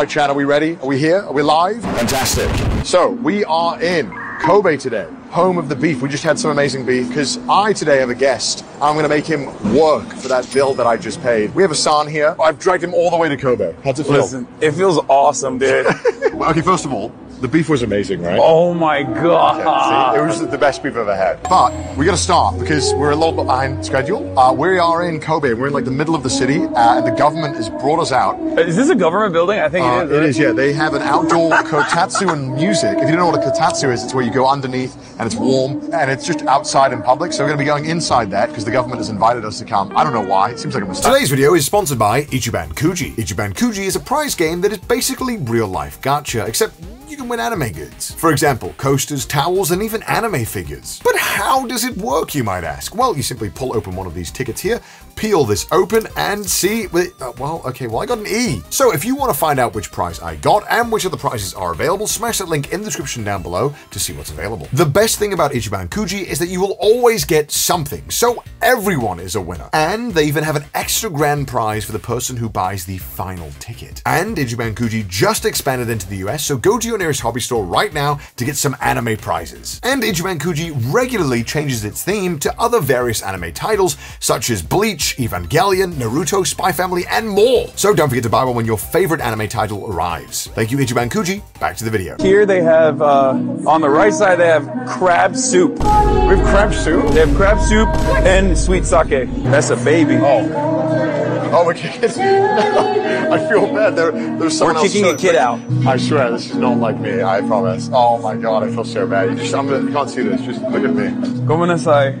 right, Chad, are we ready? Are we here? Are we live? Fantastic. So, we are in Kobe today, home of the beef. We just had some amazing beef because I today have a guest. I'm going to make him work for that bill that I just paid. We have a Hasan here. I've dragged him all the way to Kobe. How's it feel? Listen, it feels awesome, dude. Okay, first of all, the beef was amazing, right? oh my See, god. it was the best beef I've ever had. But we got to start because we're a little bit behind schedule. Uh, we are in Kobe. We're in like the middle of the city, uh, and the government has brought us out. Is this a government building? I think Uh, it is. it right? is, yeah. They have an outdoor kotatsu and music. If you don't know what a kotatsu is, it's where you go underneath and it's warm and it's just outside in public. So we're going to be going inside that because the government has invited us to come. I don't know why. It seems like a mistake. Today's video is sponsored by Ichiban Kuji. Ichiban Kuji is a prize game that is basically real life gacha, except you can win anime goods. For example, coasters, towels, and even anime figures. But how does it work, you might ask? Well, you simply pull open one of these tickets here, peel this open, and see. Uh, well, okay, well, I got an E. So if you want to find out which prize I got and which other prizes are available, smash that link in the description down below to see what's available. The best thing about Ichiban Kuji is that you will always get something, so everyone is a winner. And they even have an extra grand prize for the person who buys the final ticket. And Ichiban Kuji just expanded into the US, so go to your nearest hobby store right now to get some anime prizes. And Ichiban Kuji regularly changes its theme to other various anime titles such as Bleach, Evangelion, Naruto, Spy Family, and more. So don't forget to buy one when your favorite anime title arrives. Thank you, Ichiban Kuji. Back to the video. Here they have, uh, on the right side, they have crab soup. We have crab soup. They have crab soup and sweet sake. That's a baby. Oh, okay. I feel bad. There, there's someone We're else kicking a so- kid out. I swear, this is not like me. I promise. Oh my god, I feel so bad. You just, I'm gonna, you can't see this. Just look at me. Como nasai?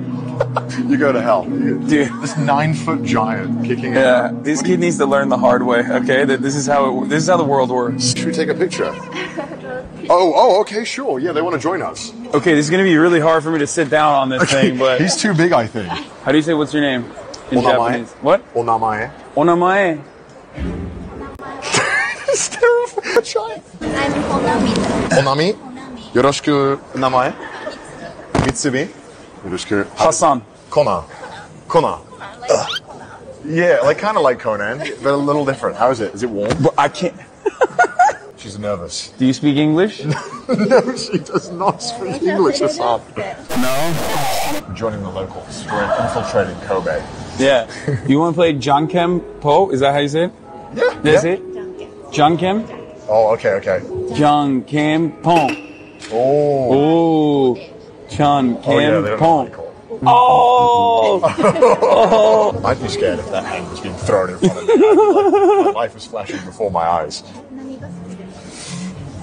You go to hell, You- Dude. This nine foot giant kicking. Yeah, out. this kid needs to learn the hard way. Okay, that this is how it, this is how the world works. Should we take a picture? Oh, oh, okay, sure. Yeah, they want to join us. Okay, this is gonna be really hard for me to sit down on this thing. But He's too big, I think. how do you say what's your name in Onamae. Japanese? What? Onamae. Onamae. It's terrible. Giant. I'm Honami. Onami. Yoroshiku. Namae. Mitsubi. Yoroshiku. Hasan. Kona. Kona. Ugh. Yeah, like kind of like Conan, but a little different. How is it? Is it warm? But I can't. She's nervous. Do you speak English? no, she does not speak English, Hasan. No. We're joining the locals. We're infiltrating Kobe. Yeah. You want to play Jankem Po? Is that how you say it? Yeah. That's it? Jankem? Oh, okay, okay. Jankem Pong. Oh. Oh. Chan Oh, yeah, they Kem don't know what Pong. to call it. Oh! I'd be scared if that hand was being thrown in front of me. Like, my life was flashing before my eyes.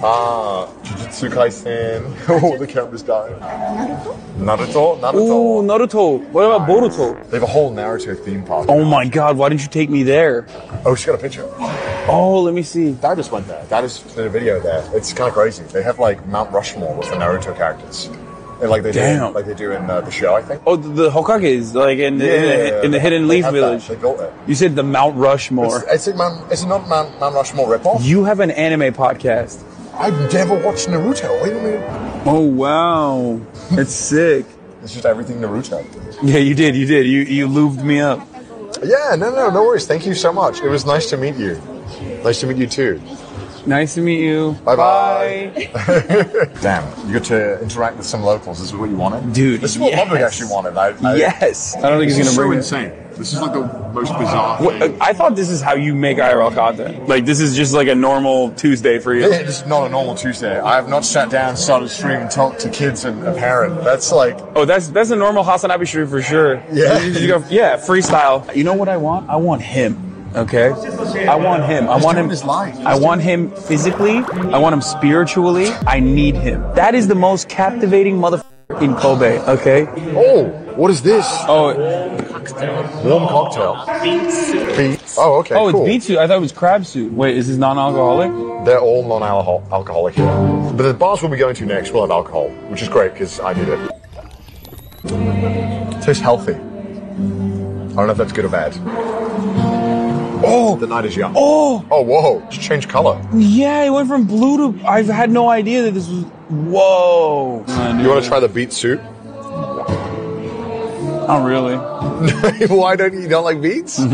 Ah, Jujutsu Kaisen. Oh, the camera's dying. Naruto? Naruto? Oh, Naruto. What about Boruto? They have a whole Naruto theme park. Oh my god, why didn't you take me there? Oh, she got a picture. Oh, let me see. Dad just went there. Dad just did a video there. It's kind of crazy. They have like Mount Rushmore with the Naruto characters. And like they do, Damn. like they do in uh, the show, I think. Oh, the, the is like in the, in the, in the Hidden Leaf have that. Village. They built it. You said the Mount Rushmore. It's, it's, Mount, it's not Mount, Mount Rushmore ripoff. You have an anime podcast. I've never watched Naruto. Do you mean? Oh wow, it's sick. It's just everything Naruto. Yeah, you did, you did. You you lubed me up. Yeah, no, no, no worries. Thank you so much. It was nice to meet you. Nice to meet you too. Nice to meet you. Bye-bye. Damn, you got to interact with some locals. This is what you wanted, Dude, This is what yes. Ludwig actually wanted. I, I, Yes. I don't think he's gonna so bring it. insane. This is like the most bizarre thing. Uh, I thought this is how you make IRL content. Like this is just like a normal Tuesday for you. This is not a normal Tuesday. I have not sat down, started stream, and talked to kids and a parent. That's like, Oh, that's that's a normal Hasanabi stream for sure. Yeah? You go, yeah, freestyle. You know what I want? I want him. Okay, I want him. I want him. his life. I want him physically. I want him spiritually. I need him. That is the most captivating motherfucker in Kobe. Okay. oh, what is this? Oh, Warm cocktail. Beets. Oh, okay. oh, it's cool. beet soup. I thought it was crab soup. Wait, is this non-alcoholic? They're all non-alcoholic here. But the bars we'll be going to next will have alcohol, which is great because I need it. Tastes healthy. I don't know if that's good or bad. Oh, the night is young. Oh, Oh, whoa! Just change color. yeah, it went from blue to. I've had no idea that this was. Whoa. You want to try the beet soup? Not really. Why don't you, you don't like beets? you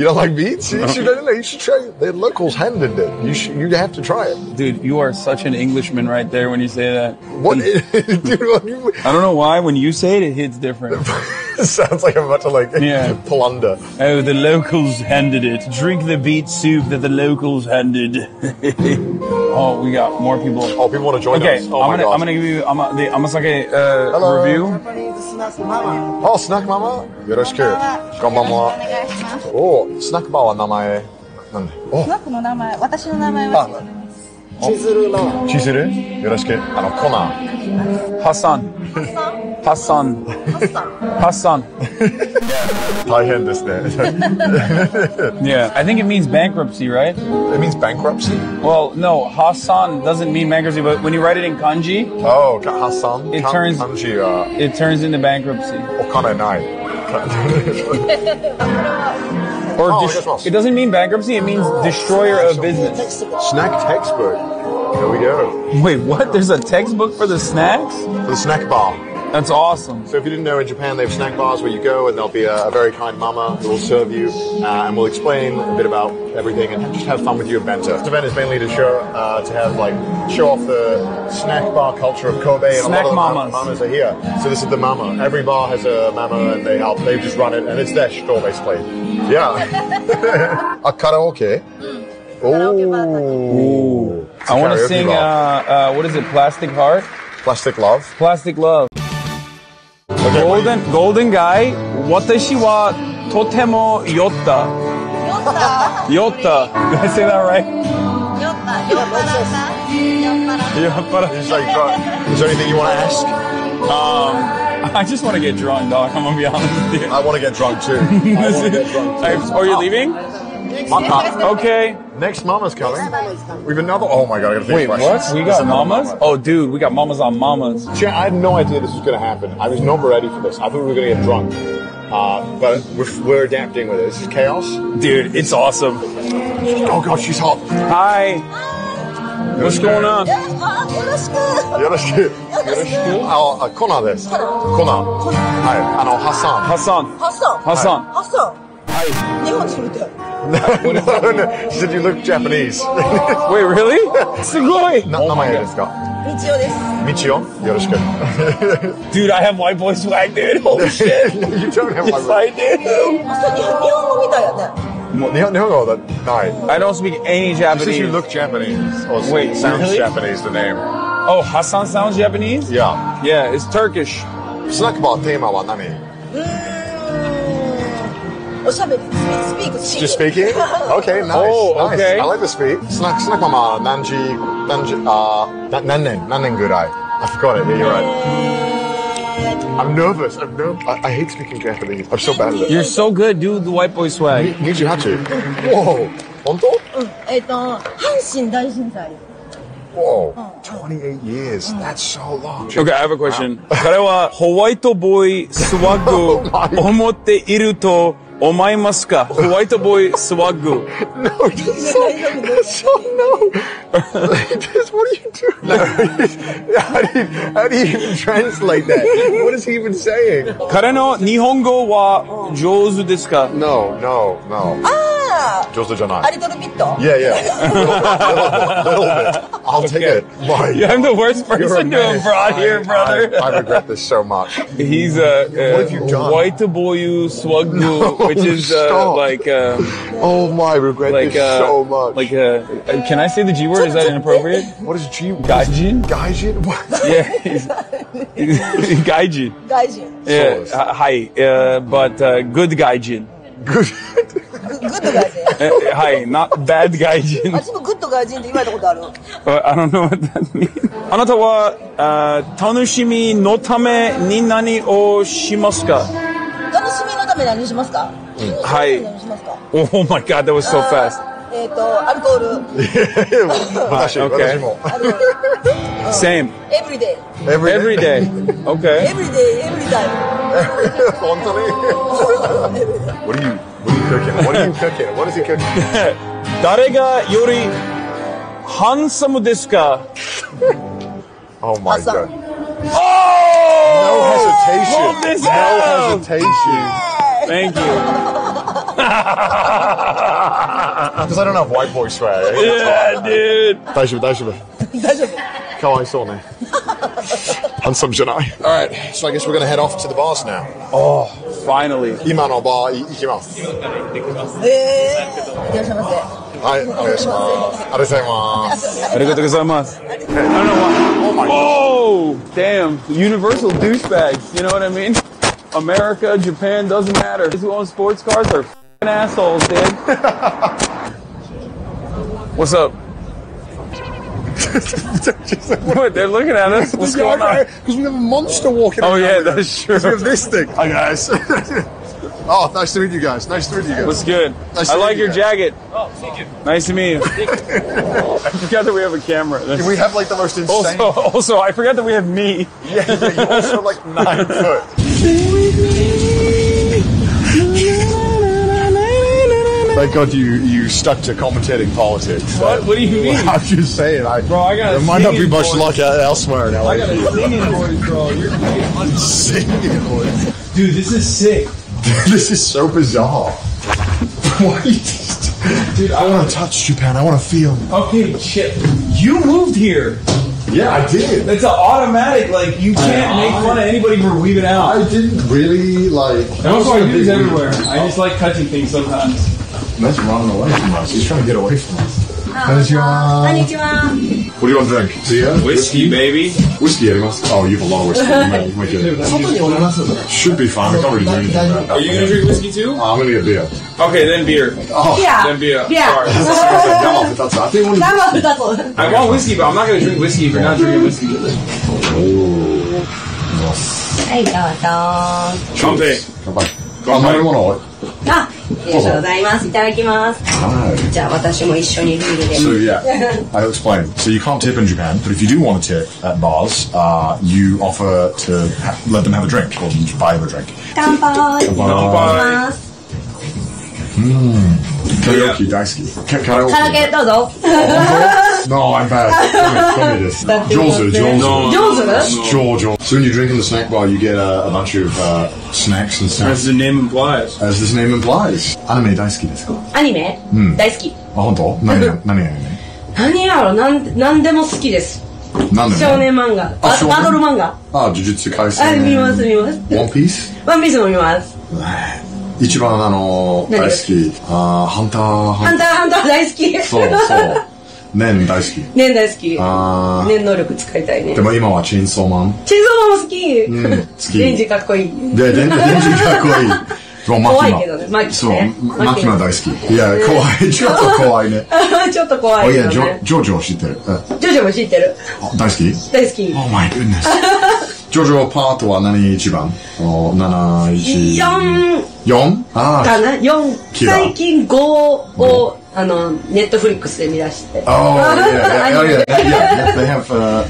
don't like beets? You should, you should try it. The locals handed it. You should, you have to try it. Dude, you are such an Englishman right there when you say that. What? Dude, what you- I don't know why. When you say it, it hits different. sounds like I'm about to like Yeah. plunder. Oh, the locals handed it. Drink the beet soup that the locals handed. oh, we got more people. Oh, people want to join Okay, us. Oh I'm my gonna god. I'm gonna give you I'm gonna, the, almost like a uh, Hello. review. Oh,スナックママよろしく。こんばんおは。願いします。おスナックバーは名前、なんでおスナックの名前、私の名前は Chizuru. Chizuru, よろしく。あのコナ。Hasan. Hasan. Hasan. Hasan. Yeah I think it means bankruptcy right It means bankruptcy Well no Hasan doesn't mean bankruptcy but when you write it in kanji Oh Hasan it turns kanji は It turns into bankruptcy お金ない Or Oh, dis- it doesn't mean bankruptcy, it means destroyer of business. Snack textbook. Here we go. Wait, what? There's a textbook for the snacks? For the snack bar. That's awesome. So if you didn't know, in Japan they have snack bars where you go and there'll be a, a very kind mama who will serve you uh, and will explain a bit about everything and just have fun with you in bento. This event is mainly to show uh, to have like show off the snack bar culture of Kobe and Snack a lot of the mamas. mamas are here. So this is the mama. Every bar has a mama and they help. They just run it and it's their store basically. Yeah. a karaoke. Oh. It's a I want to sing, uh, uh, what is it, Plastic Heart? Plastic Love. Plastic Love Okay, Golden, Golden Guy, watashi wa totemo yotta. 酔った。 Yotta. Did I say that right? 酔った。酔っ払った。酔っ払った。 Yeah, but He's like, uh, is there anything you want to ask? um, I just want to get drunk, dog. I'm gonna be honest with you. I want to get drunk too. I want to get drunk too. Hey, Are you leaving? Mama. Uh, okay. Next Mama's coming. We've another. Oh my God! I gotta think Wait, what? We got mamas? Mama. Oh, dude, we got mamas on mamas. I had no idea this was gonna happen. I was never ready for this. I thought we were gonna get drunk. Uh, but we're, we're adapting with it. This is chaos. Dude, it's awesome. Oh God, she's hot. Hi. What's going on? Yoroshiku. Kona. Kona. Hi. Uh, Hasan. Hasan. Hasan. Hasan. Hasan. I. No, no, no. She said you look Japanese. Wait, really? すごいな名前ですか道夫よろしく。Dude, I have white boy swag, dude. Holy shit. you don't have Yes, I do. I don't speak any Japanese. says you look Japanese. Or Wait, sounds really? Japanese, the name. Oh, Hasan sounds Japanese? Yeah. Yeah, it's Turkish. スナックバーテーマは何 おしゃべり。スピーク、スピーク。 Just speaking? Okay, nice. Oh, nice. okay. I like the speak. スナック、スナックママは何時、何時、あー、な何年、何年ぐらい I forgot it. Yeah, you're right. I'm nervous. I'm nervous. I, I hate speaking Japanese. I'm so bad at it. You're so good, dude. The white boy swag. 28? Whoa. 本当うん。えっ、と、阪神大震災。 Whoa. 28 years. That's so long. Okay, I have a question. 彼はホワイトボーイスワッグを思っていると Oh, Omai masu ka, boy swaggu. No, just so, so no. Just what are you doing? Like, how, do you, how do you even translate that? What is he even saying? Karano Nihongo wa oh. jouzu desu? No, no, no. Ah! Josejanai. Aritorobito. Yeah, yeah. little, little, little bit. I'll take Okay. it. Why? I'm the worst person to have menace. brought here, brother. I, I regret this so much. He's a, What have you done? white boyu swagdu, No, which is uh, like uh, Oh my, regret like this uh, so much. like uh, uh, can I say the G word? Is that inappropriate? what is G? Gaijin? Gaijin? What? Yeah, gaijin. Gaijin. Yeah, Soulless. hi. Uh, but uh, good gaijin. グッグッド外人はい、not bad 外人。あ、全部グッド外人って言われたことある？あなたは、uh, 楽しみのために何をしますか？楽しみのために何を,、しますか？はい。Oh my god, that was so fast. えっ、と、アルコール。私、 Okay. 私も。アルコール。 Same. エブリデイ。 Every day. エ Okay. ブリデイ、エブリタイム。本当に What are you, what are you cooking? What are you cooking? What is he cooking? 誰がよりハンサムですか Oh my Awesome. god. hesitation. Hold this no out. hesitation. Thank you. Because I don't have white boy swag. Yeah, dude. 大丈夫、大丈夫。大丈夫。かわいそうね。Handsome じゃない。Alright, so I guess we're gonna head off to the bars now. Finally. 今のバーい行きます。えー。いらっしゃいませ。はい、お願いします。ありがとうございます。 Arigato gozaimasu. I don't know why. Oh, damn. Universal douchebags. You know what I mean? America, Japan, doesn't matter. Those who own sports cars are fing assholes, dude. What's up? what? They're looking at us. What's going on? Because we have a monster walking Oh, yeah, with us. that's true. We have this thing. Hi, guys. oh, nice to meet you guys. Nice to meet you guys. What's good? Nice I like you your guys. jacket. Oh, thank you. Nice to meet you. I forgot that we have a camera. That's- We have like the most insane. also, also, I forgot that we have me. yeah, yeah, you're also like nine foot. Thank God you you stuck to commentating politics. What? What do you mean? I'm just saying, I, Bro, I got there might not be much voice. luck elsewhere in LA. I got a singing voice, bro. You're fucking singing voice. Dude, this is sick. This is so bizarre. Why? Dude, I want to touch Japan. I want to feel. Okay, shit. You moved here. Yeah, I did. It's an automatic. Like you can't make fun of anybody for weaving out. I didn't really like. That's why I do this everywhere. I just like touching things sometimes. That's running away from us. He's trying to get away from us. Konnichiwa. Konnichiwa. What do you want to drink? Beer? Whiskey, baby. Whiskey, Oh, you have a lot of whiskey. You might, you might. Should be fine. I can't really that. Are you going to drink whiskey too? Uh, I'm going to get beer. Okay, then beer. Oh. Yeah. Then beer. Yeah. Sorry. I want whiskey, but I'm not going to drink whiskey if you're not drinking whiskey. Oh. Hey, dog. Come on. Come on. Come on. Come on. Come on. あ、ありがとうございます。いただきます。 Hi. じゃあ私も一緒にルールで。 So yeah, I'll explain. So you can't tip in Japan, but if you do want to tip at bars, uh, you offer to ha- let them have a drink, or you buy them a drink. 乾杯。いただきます。 Karaoke, daisuki. Ka- カラオ karaoke. ケどうぞ。No, I'm bad. Come here, Jozu, ね Jozu. 上手 Jojo. So when you drink in the snack bar, you get uh, a bunch of uh, snacks and As snacks. the name implies. As this name implies. Anime 大好きですかアニメ大好き。あ、本当？何や何やね何やろなん、なんでも好きです。なんで少年漫画。バ少年バトル漫画。あ、呪術廻あ、戦。見ます見ます。ワンピースワンピースも見ます。一番あの、大好き。あー、ハンター、ハンターハンター大好き。そうそう。年大好き。念大好き。あー念能力使いたいねで。も今はチェーンソーマン。チェンソーマンも好き。ん好きレンジかっこいい。で、デンジかっこいい。そう、マキマ。怖いけどねマキそうね、マキマ大好き。いや、怖い。ちょっと怖いね。ちょっと怖おいや、いけどね。ジョジョジョ知ってる。あジョジョも知ってる。大好き？大好き。Oh my goodness. ジョジョパートは何一番？お七一4四？あかな ?4。キラ最近5を、あの、ネットフリックスで見出して。あ。Oh, yeah, yeah, yeah, yeah. They have uh,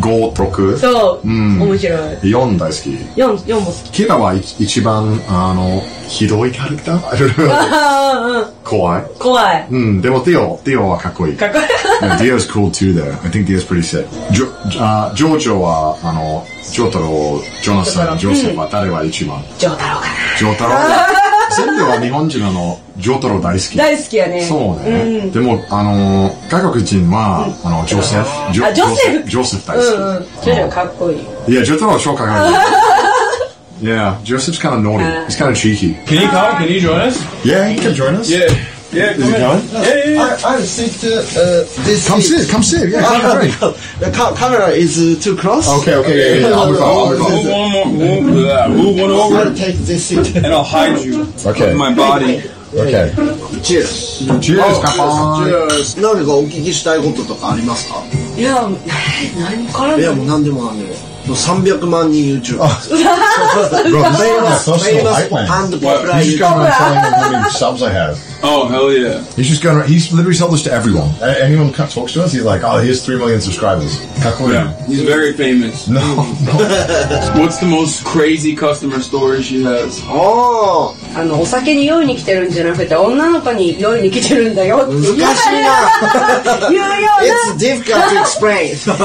五六？そう。面白い。四大好き。4、4も好き。キラは一一番あのひどいキャラクター？怖い。うん。怖い？うん、でもディオ、ディオはかっこいい。かっこいい。Yeah, Dio's cool too there. I think Dio's pretty sick. ジョ、あジョージョは、あの、ジョータロウ、ジョナサン、ジョセフは誰は一番？ジョータロウかな。ジョータロウ？全部は日本人なの、ジョータロウ大好き。大好きやね。そうね。でも、あの、外国人は、あの、ジョセフ。ジあジョセフジョセフ大うんうん。好ジョジョかっこいい。き。いや、ジョータロウ超かっこいい。Yeah, Joseph's kind of naughty. He's kind of cheeky. Can you come? Can you join us? Yeah, he can join us. Yeah. Yeah, come Is he in. coming? Yeah, yeah, yeah. I, I sit uh, this Come seat. sit, come sit. Yeah, come Ah, drink. the ca- camera is uh, too close. Okay, okay, yeah, yeah, I'll be fine, I'll be fine. Move one more, move, uh, move one I'll over, take this seat. and I'll hide you Okay. with my body. Okay. Cheers. Cheers, 乾杯。何かお聞きしたいこととかありますかいや、何からいやもう何でも何でも。もう300万人 YouTuber。 Bro, this is my first famous, one. famous Hype man. and popular You just YouTuber. go around telling them how many subs I have. Oh hell yeah! He's just going. around- He's literally sold this to everyone. A- Anyone that talks to us, he's like, "Oh, here's three million subscribers." Kakkoy. Yeah, he's very famous. No, no. What's the most crazy customer story she has? おーあの、お酒に酔いに来てるんじゃなくて、女の子に酔いに来てるんだよって言う難しいな。言うよう It's な。 difficult to explain. そう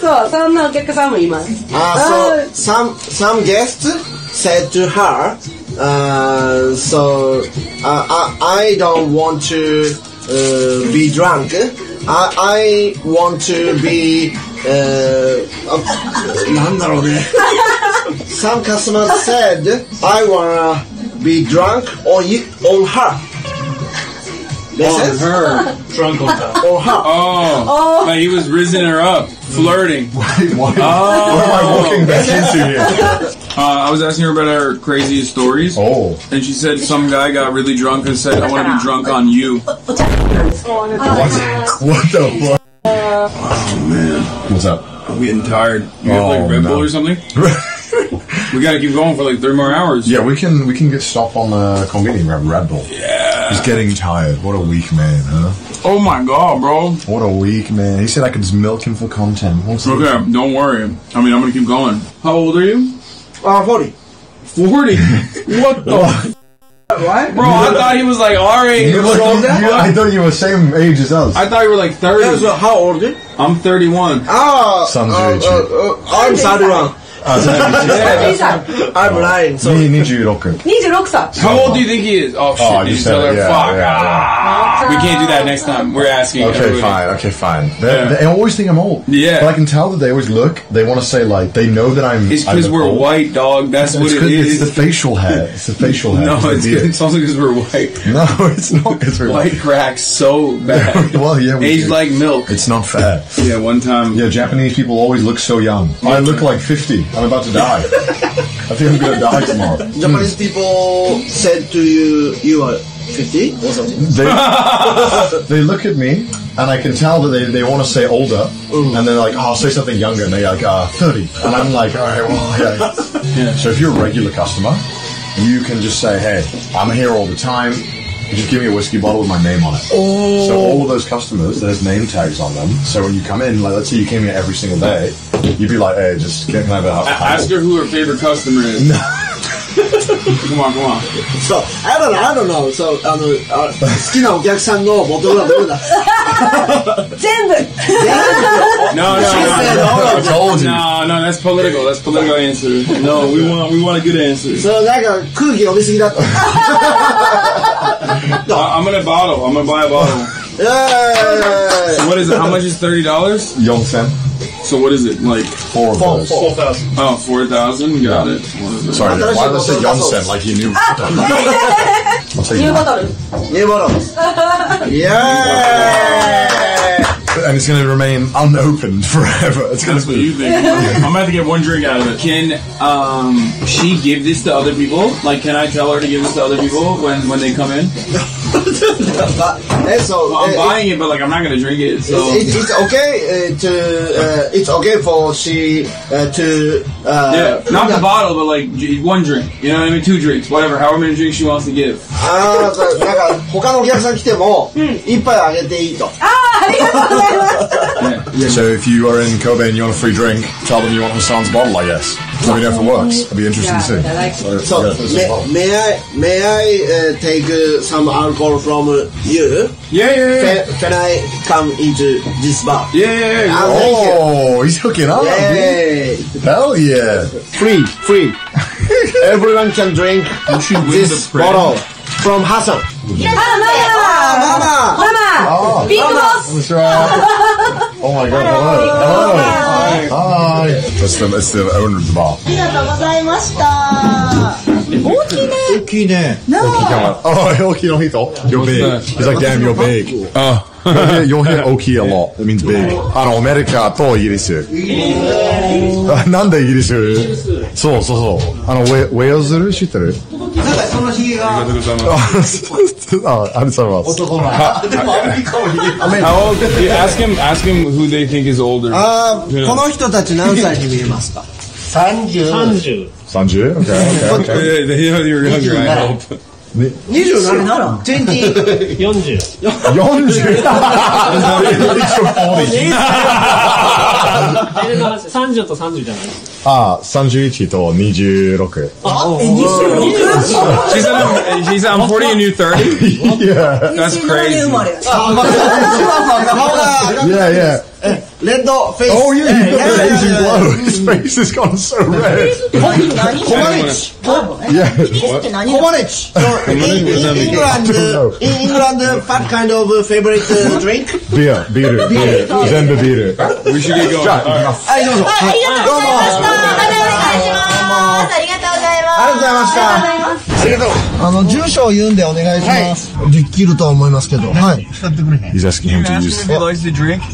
そう、そんなお客さんもいます。 Uh, so some some guests said to her, uh, so uh, I, I don't want to uh, be drunk. I, I want to be. Uh, uh, なんだろうね Some customers said, I wanna be drunk on you, on her. Makes On sense? her. Drunk on that. On her. Oh, like he was rizzing her up, flirting. Wait, why, Oh. what am I walking back into here? Uh, I was asking her about her craziest stories, Oh, and she said some guy got really drunk and said, "I want to be drunk on you." what? What the fuck? Oh man, What's up? I'm getting tired. You have like Oh, Red Bull no. or something? We gotta keep going for like three more hours. Yeah, we can we can get stopped on the convenience and grab Red Bull. Yeah. He's getting tired. What a weak man, huh? Oh my god, bro. What a weak man. He said I could just milk him for content. What's the- Okay, don't worry. I mean, I'm gonna keep going. How old are you? Uh, 40. 40. what the? What? Bro, I thought he was like our age. You look- you- I thought you were same age as us. I thought you were like 30. Yeah, so how old are you? I'm 31. Ah, Sounds uh, very cheap. uh, uh, I'm 31. あ、そう小さい I'm lying. So に26。 26歳。 How old do you think he is? Oh shit, Oh, did you you said tell her? it, yeah, Fuck. yeah, ah. We can't do that next time. We're asking. Okay, everybody. fine. Okay, fine. They, Yeah. they always think I'm old. Yeah. But I can tell that they always look. They want to say like they know that I'm. It's I'm because we're old. white, dog. That's It's, what it 'cause it's is. the facial hair. It's the facial hair. no, the it's, beard. it's also because we're white. No, it's not because we're White cracks so bad. well, yeah, we Aged do. like milk. It's not fair. Yeah, one time. Yeah, Japanese people always look so young. I look like 50. I'm about to die. I think I'm gonna die tomorrow. Japanese people said to you, you are 50 or something. They, they look at me, and I can tell that they, they want to say older, and they're like, oh, I'll say something younger, and they're like, uh, 30. And I'm like, all right, well, yeah. So if you're a regular customer, you can just say, hey, I'm here all the time. You just give me a whiskey bottle with my name on it. Oh. So all of those customers, there's name tags on them. So when you come in, like let's say you came here every single day, you'd be like, hey, just can I have a Ask her who her favorite customer is. No. come on, come on. So I don't know, I don't know. So あのあ好きなお客さんのボトルはどれだ？全部。No, no, no, no, no, no, no. That's political. That's political answer. No, we want we want a good answer. So なんか空気読みすぎだった。I'm gonna bottle. I'm gonna buy a bottle. Yay! So what is it? How much is thirty dollars? Young Sam. So what is it like? Four four. Four thousand. Oh, four thousand. Got yeah. it. it. Sorry, why did I say Young Sam like ah! you knew? New bottle. New bottle. Yeah and it's going to remain unopened forever. It's going That's to what be. you think. I'm about to get one drink out of it. Can um she give this to other people? Like, can I tell her to give this to other people when when they come in? え、そう、 I'm え buying it, but like I'm not gonna drink it. So It, it's okay uh, to uh, it's okay for she uh, to uh, yeah, not the bottle, but like j- one drink. You know what I mean? Two drinks, whatever. However many drinks she wants to give. ああ、そうなんか他のお客さん来ても一杯あげていいと。あありがとうございます So if you are in Kobe and you want a free drink, tell them you want Hasan's bottle, I guess. Let me know if it works. It'd be interesting yeah, to see. Like so, may, may, I may I uh, take uh, some alcohol from uh, you? Yeah, yeah, yeah. Can, can, I come into this bar? Yeah, yeah, yeah. Oh, he's hooking up. Yeah. Hell yeah. Free, free. Everyone can drink this bottle from Hasan. ママママママ Oh. ビッグボス That's right. Oh my god, hello. Hello. Hi. That's the, that's the owner of the bar. ありがとうございました。大きいね。大きいね。No. Oh, Oki no Hito. You're big. He's like, damn, you're big. Oh. You'll hear, you'll hear Oki a lot. It means big. あの、アメリカとイギリス。あなんでイギリスそうそうそう。あの、ウェウェーズル知ってる なんかその日があ、ありがとうございます。男の子。でもアメリカもいい。 How old? Yeah, ask him. Ask him who they think is older. あーこの人たち何歳に見えますか30。 30? Okay, okay, okay. Yeah, they know you're younger. I hope. ね、二十七、She's on, she's and you 30. Yeah, that's crazy. Yeah, yeah. レッドフェイス Oh, yeah, he's got yeah, an Asian yeah, glow. His face has gone so red. コマネチ Yeah. コマネチ So, in, in England know. in England what kind of favorite uh, drink? Beer, beer, beer. Zenba beer. We should get going. All right. はいどうぞありがとうございました。またお願いします。ありがとうございます。 ありがとうございましたありがとうございます。ありがとうあの住所を言うんでお願いします、できると思いますけどはい He's asking him to Ask use. him if he likes to drink.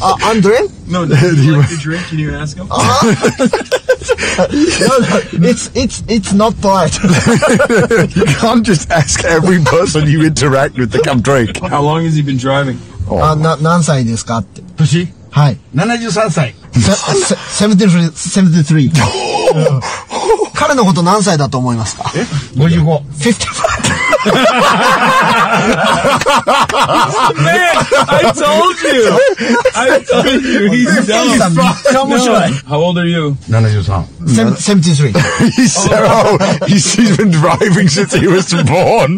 あアンドレ No, does he like to drink? Can you ask him? It's it's it's not polite You can't just ask every person you interact with to come drink. How long has he been driving? あな何歳ですかって年はい73歳。せせ73 73うん 彼のこと何歳だと思いますか55。55 Man, I told you. I told you. He's dumb. めっちゃ面白い How old are you? 73。73 He said, oh, he's, he's been driving since he was born.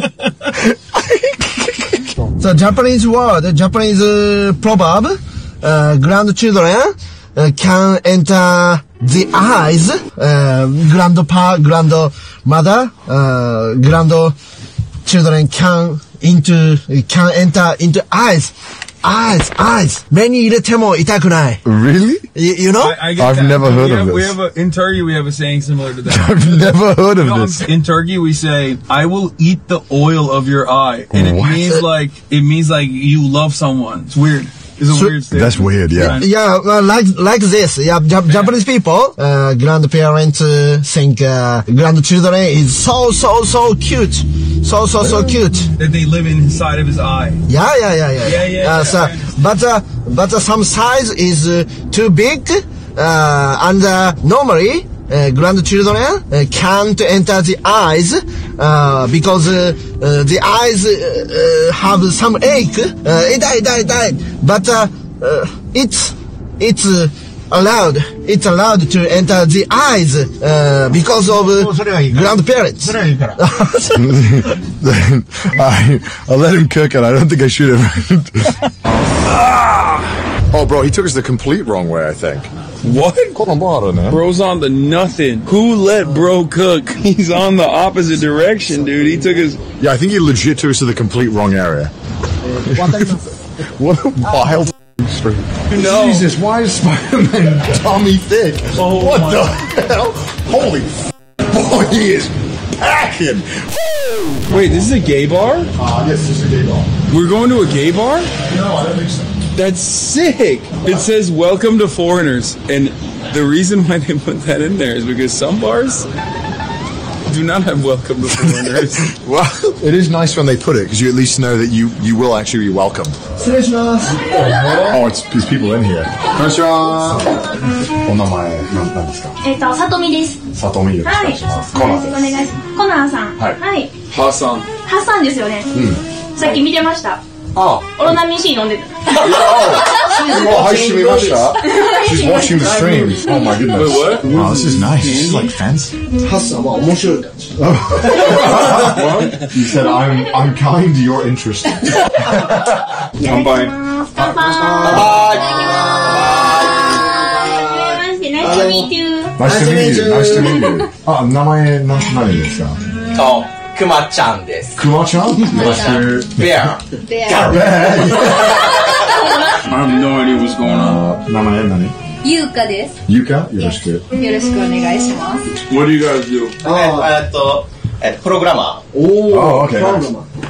The Japanese word, Japanese uh, proverb, uh, grandchildren uh, can enter the eyes, uh, grandpa, grandmother, uh, grandchildren can into, can enter into eyes. Eyes, eyes. 目に入れても痛くない。 Really? You, you know? I, I get I've that. never We heard of have- We this. have a, in Turkey, we have a saying similar to that. I've never heard of No, this. in Turkey, we say, "I will eat the oil of your eye," and it What? means like it means like you love someone. It's weird. It's a So- weird statement. That's weird, yeah. Yeah, well, like like this. Yeah, Jap- Japanese people, uh, grandparents uh, think uh, grandchildren is so so so cute, so so so cute. That they live inside of his eye. Yeah, yeah, yeah, yeah. Yeah, yeah, Uh, yeah, so, but uh, but uh, some size is uh, too big, uh, and uh, normally. Eh, grandchildren eh, can't enter the eyes uh, because uh, uh, the eyes have some ache. Uh, it died, died, died. But it's it's allowed it's allowed to enter the eyes uh, because of uh, grandparents. I, I let him cook it. I don't think I should have. Ah! oh, bro, he took us the complete wrong way, I think. What? Bro's on the nothing. Who let bro cook? He's on the opposite direction, dude. He took his. Yeah, I think he legit took us to the complete wrong area. what a wild street. No. Jesus, why is Spider-Man Tommy thick? Oh what the hell? Holy f- boy, he is packing. Wait, this is a gay bar? Uh, yes, this is a gay bar. We're going to a gay bar? No, I don't think so. That's sick. It says welcome to foreigners. And the reason why they put that in there is because some bars do not have welcome to foreigners. Well, it is nice when they put it because you at least know that you you will actually be welcome. 失礼します。 Oh, it's there's people in here. Konnichiwa. お名前なんなんですか？えっ、と、さとみです。佐藤美優はい。よろしくお願いします。コナーさん。はいはい。 Hassan. ハッサンですよね。さっき見てました。 あ、オロナミン C 飲んでた。 Oh, hi, Shimimashita. She's watching the stream. Oh my goodness. Wait, what? Wow, this is nice. This is like fancy. ハッサンは面白い感じ。 You said I'm I'm kind. You're interested. 乾杯。乾杯。はじめまして、ナイスミーテュー。 Nice to meet you. Nice to meet you. あ、名前なん何ですか？と、 くまちゃんです。くまちゃん？よろしく。ベア。I have no idea what's going on. あ名前何？ゆうかです。ゆか？よろしく。よろしくお願いします。What do you guys do? えっと、えプログラマー。おー、OK。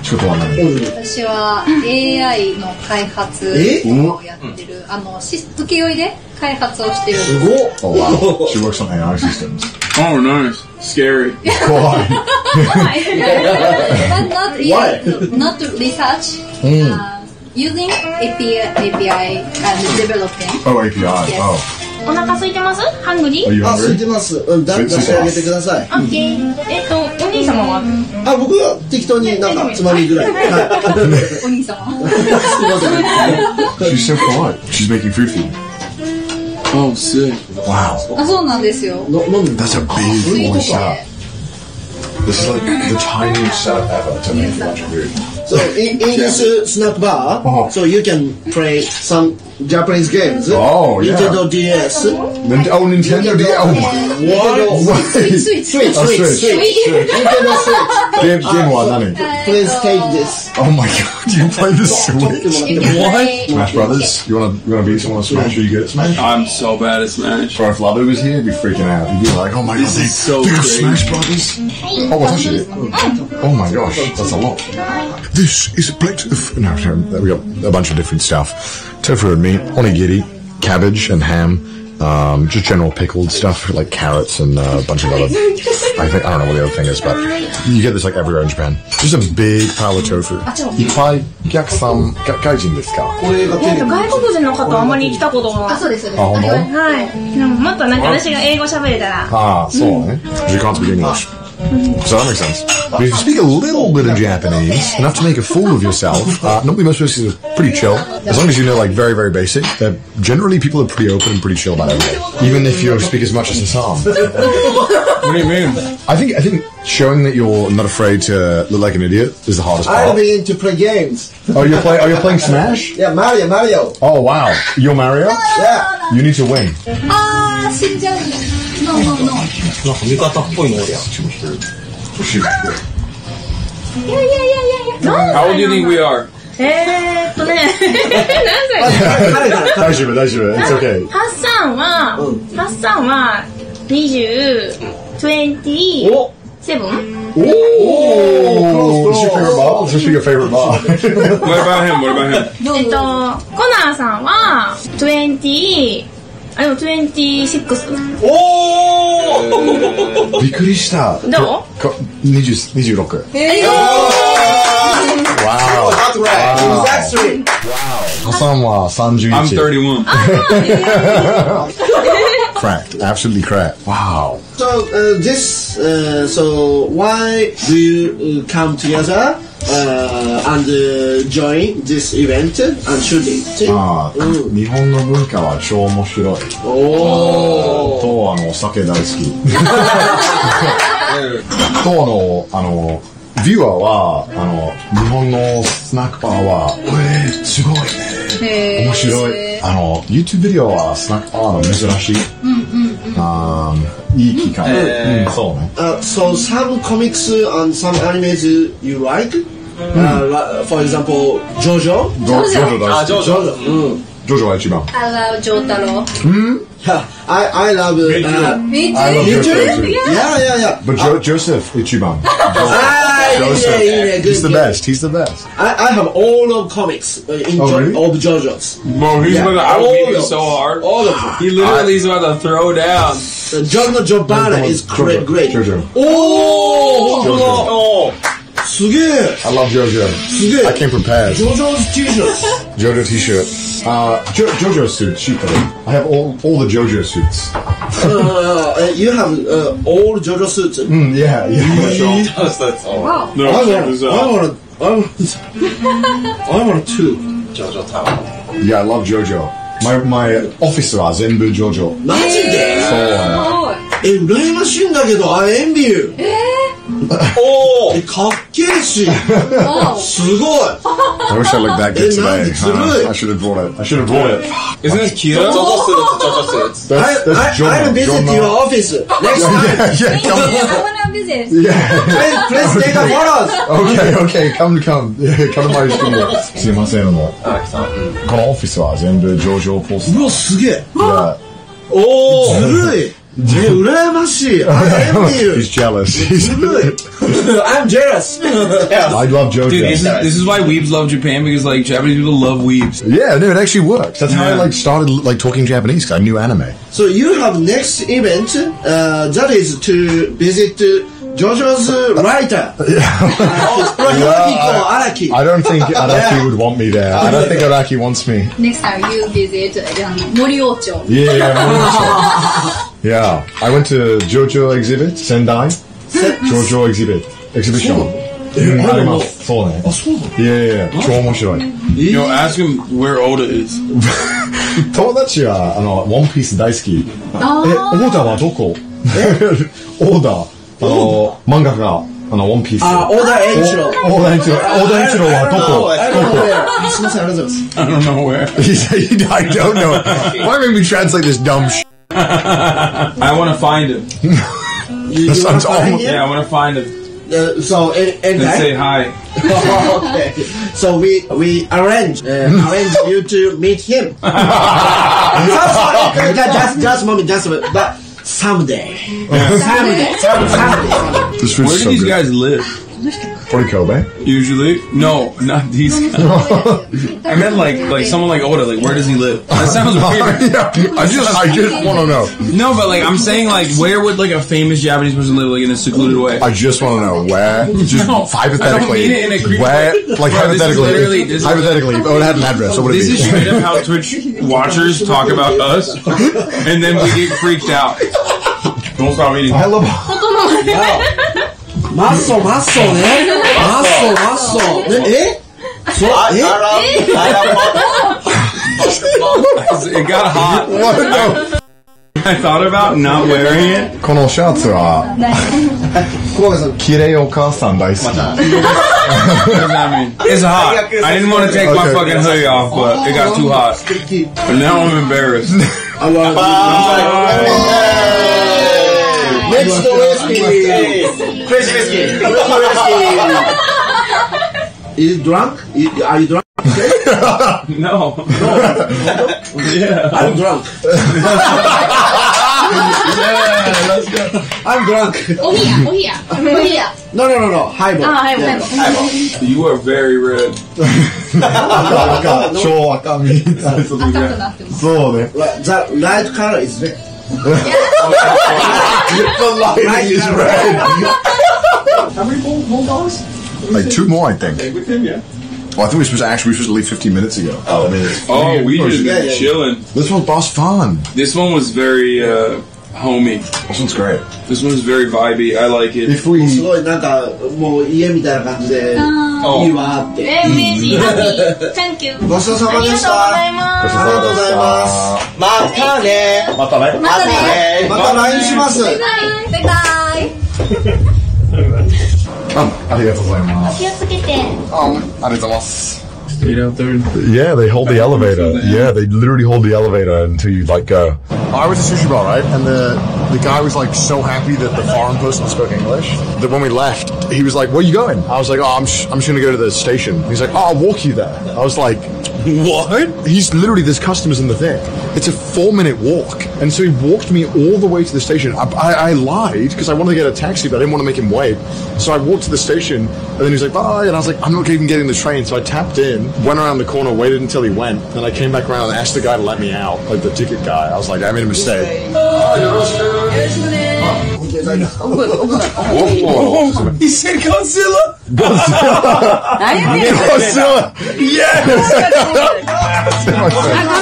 ちょっとは何？私は AI の開発をやってる、あの、し請負いで開発をしてる。Oh wow. She works on AI systems. Oh, nice. Scary. Why? But not, yeah, not research. Uh, using API, API and developing. Oh, API. Yes. Oh. お腹空いてますハングリーあ、空い?てます。うん、だ、出してあげてください。オッケー。えっと、お兄様はあ、僕は適当になんかつまみぐらい。はい。お兄様。すいません。She's so polite. She's making food for you. Oh, sick. Wow. あ、そうなんですよ。That's a ス big one ト setup. で。This is like the tiniest setup ever to make a bunch of food. So in, in this uh, snack bar, Uh-huh. so you can play some Japanese games. Oh, yeah. Nintendo DS. Nin- oh, Nintendo D. Oh my. What? Switch, switch, Switch, Oh, Switch, Switch. Switch. Nintendo Switch. Game, game one, Nani. Please take this. Oh my god, you play the Switch? What? Smash Brothers? You wanna you wanna beat someone at Smash? Are you good at Smash? I'm so bad at Smash. Bro, if Labu was here, he'd be freaking out. He'd be like, oh my This god, they, is so they got crazy. Smash Brothers. Oh, what's actually Oh my gosh, that's a lot. This is a plate of. No, no, we got a bunch of different stuff tofu and meat, onigiri, cabbage and ham. Um, just general pickled stuff like carrots and uh, a bunch of other. I think I don't know what the other thing is, but you get this like everywhere in Japan. Just a big pile of tofu. Ippai gyakusan ga- gaijin desu ka? これがテレビ。外国人の方あんまり来たことがあ、そうです、そうです。あ、ほんとはい。でももっとなんか私が英語喋れたら。 Ah, so eh? You can't speak English. So that makes sense. But if you speak a little bit of Japanese, enough to make a fool of yourself, uh, normally most places are pretty chill. As long as you know like very, very basic, uh, generally people are pretty open and pretty chill about everything. Even if you speak as much as Hasan. What do you mean? I think I think showing that you're not afraid to look like an idiot is the hardest part. I part. begin to play games. Oh, you're playing. Oh, you're playing Smash. Yeah, Mario, Mario. Oh wow, you're Mario. Yeah. You need to win. Ah, あー、なんか味方っぽいのおりゃ。いやいやいやいやいや。How old do you think we are? えーっとね、何歳彼から、彼大丈夫大丈夫 It's okay. ハッサンは、ハッサンは、20、27? お Oh, what's your favorite bar? What's your favorite bar? What about him? What about him? えっと、コナーさんは、20、あの26おお、びっくりした。どう？か26ハさんは31。Cracked. Absolutely cracked. Wow. So uh, this, uh, so why do you uh, come together uh, and uh, join this event and shooting? ああ、日本の文化は超面白い。おーと、あの、お酒大好き。と、あの、あの、ビュアーは、あの、日本のスナックバーは、えー、すごいね。面白い。あの、YouTube ビデオはスナックバーの珍しい。あーいい機会。うん、そうね。 Uh, so some comics and some animes you like? Uh, li- for example, JoJo. ジョジョジョ大好き。ジョジョ。 JoJo. Mm. ジョジョが一番。 I love ジョータロ Yeah, I I love. Uh, Me I love you Jojo too? too. Yeah, yeah, yeah. But jo- Joseph 一番。Ah, yeah, Joseph. Yeah, yeah, good, he's the good. best. He's the best. I, I have all of comics uh, in oh, jo- really? all the JoJo's. Bro, he's yeah. gonna outbeat me so hard. All of them. He literally is about to throw down. Uh, Jungle Jobana is cra- great. JoJo. Oh, JoJo. oh. I love JoJo. I came from Paz. JoJo's t-shirt. JoJo t-shirt. Uh, jo- JoJo suit. She put it. I have all, all the JoJo suits. uh, uh, you have uh, all JoJo suits. Mm, yeah, yeah. そうそうそう。 Wow. No, I check want, this I out. want, I want, I want two. ジョジョタワー。 Yeah, I love JoJo. My, my officer are Zenbu JoJo. マジで So, え、羨ましいんだけど、I envy you. おおかっけえしすごい I wish I looked that good today. Huh? I should have brought it. I should have brought it. Isn't it cute? That's, that's I, I, John, I'm visit uh, your office next time. yeah, yeah, come. I want to visit. Yeah. please, please take a photo. Okay, okay, come, come. Yeah, come to my studio. すいません、あの、このオフィスは全部上場コース。うわ、すげえ。Yeah. おおずるい え、羨ましい。I envy you. He's jealous. He's ずるい。I'm jealous. I love JoJo. Dude, this is, this is why weebs love Japan because like Japanese people love weebs. Yeah, no, it actually works. That's how I Yeah. like started like talking Japanese. 'cause I knew anime. So you have next event, uh, that is to visit JoJo's writer. Hirohiko Araki. I don't think Araki would want me there. I don't think Araki wants me. Next time you visit um, Moriocho. Yeah, yeah, yeah. I went to JoJo exhibit, Sendai. JoJo exhibit, exhibition. うんあります。そうね。あ、そうなのいやいやいや、超面白い。 Yo, ask him where Oda is. 友達は、あの、ワンピース大好き。え、オあーダーはどこオーダー、あの、漫画家、あの、ワンピース。あ、小田栄一郎。オーダー一郎、オーダー一郎はどこあどこすみません、ありがとうございます。 I don't know where. He said, I don't know. Why make me translate this dumb shit? I want to find him. You, That you sounds find almost- him? Yeah, I want to find him Uh, so, any, and say anytime? hi. okay. So we we arrange uh, arrange you to meet him. so, so, just just just moment, just a moment. But someday, someday, some- someday. This Where do so these good. guys live? Probably Kobe. Usually, no, not these guys. I meant like like someone like Oda. Like, where does he live? That sounds weird. yeah, I just, I just want to know. No, but like I'm saying, like where would like a famous Japanese person live, like in a secluded way? I just want to know where, just No, hypothetically, I don't mean it in a where, way. like Bro, this is hypothetically, literally- if- this is- hypothetically, if Oda had an address, what would it This be? is straight up how Twitch watchers talk about us, and then we get freaked out. Don't stop eating. I love. マ ッソマッソね。マッソマッソ。ねえ？そうえ？ It got hot. What? No. I thought about not wearing it. このシャツは、小林さん。綺麗お母さん大好き。 What does that mean? It's hot. I didn't want to take my Okay. fucking hoodie off, but it got too hot. But now I'm embarrassed. I want Next whiskey. Crazy whiskey. Is you drunk? You- Are you drunk? No. yeah. I'm drunk. I'm drunk. おひや、おひや。おひや。 No, no, no, no. Highball. あ、はい、はい。 You are very red. 赤、超赤みたい。赤くなってます。そうね。 Right, The light color is red. The light is red. How many more, more dollars? Like two more, I think. With him, yeah. Well, I think we were supposed to actually we were supposed to leave 15 minutes ago. Oh, I mean, Oh, we just been yeah. chilling. this one was boss fun. This one was very uh, homey. This one's great. This one's very vibey. I like it. If we すごいなんかもう家みたいな感じでいいわって。え、嬉しい。ハッピー。Thank you. ごちそうさまでした。ありがとうございます。ありがとうございます。またね。またね。またね。また LINE します。バイバイ。ありがとうございます。気をつけて。ありがとうございます。Straight out there. Yeah, they hold the elevator. Yeah, they literally hold the elevator until you like go. I was a sushi bar, right? And the the guy was like so happy that the foreign person spoke English that when we left, he was like, "Where are you going?" I was like, "Oh, I'm sh- I'm just gonna go to the station." He's like, "Oh, I'll walk you there." I was like, "What?" He's literally there's customers in the thing. It's a four minute walk, and so he walked me all the way to the station. I, I, I lied because I wanted to get a taxi, but I didn't want to make him wait. So I walked to the station, and then he was like, "Bye," and I was like, "I'm not even getting the train." So I tapped in, went around the corner, waited until he went, then I came back around and asked the guy to let me out, like the ticket guy. I was like, "I made a mistake." oh, oh, he said Godzilla. Godzilla. Godzilla. Yes. I'm